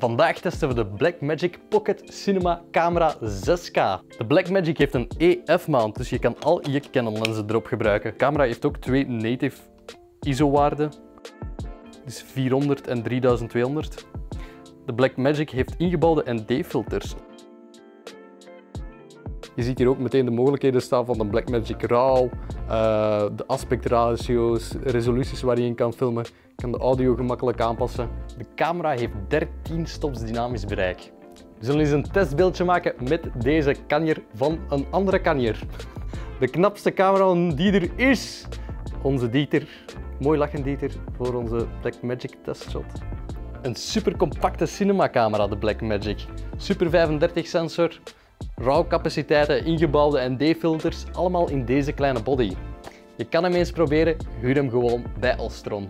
Vandaag testen we de Blackmagic Pocket Cinema Camera 6K. De Blackmagic heeft een EF-mount, dus je kan al je Canon lenzen erop gebruiken. De camera heeft ook twee native ISO-waarden, dus 400 en 3200. De Blackmagic heeft ingebouwde ND-filters. Je ziet hier ook meteen de mogelijkheden staan van de Blackmagic RAW, uh, de aspectratio's, resoluties waar je in kan filmen. Je kan de audio gemakkelijk aanpassen. De camera heeft 13 stops dynamisch bereik. We zullen eens een testbeeldje maken met deze kanjer van een andere kanjer. De knapste camera die er is. Onze Dieter. Mooi lachen Dieter voor onze Blackmagic testshot. Een super compacte cinemacamera, de Blackmagic. Super 35 sensor, RAW-capaciteiten, ingebouwde ND-filters, allemaal in deze kleine body. Je kan hem eens proberen, huur hem gewoon bij Alstron.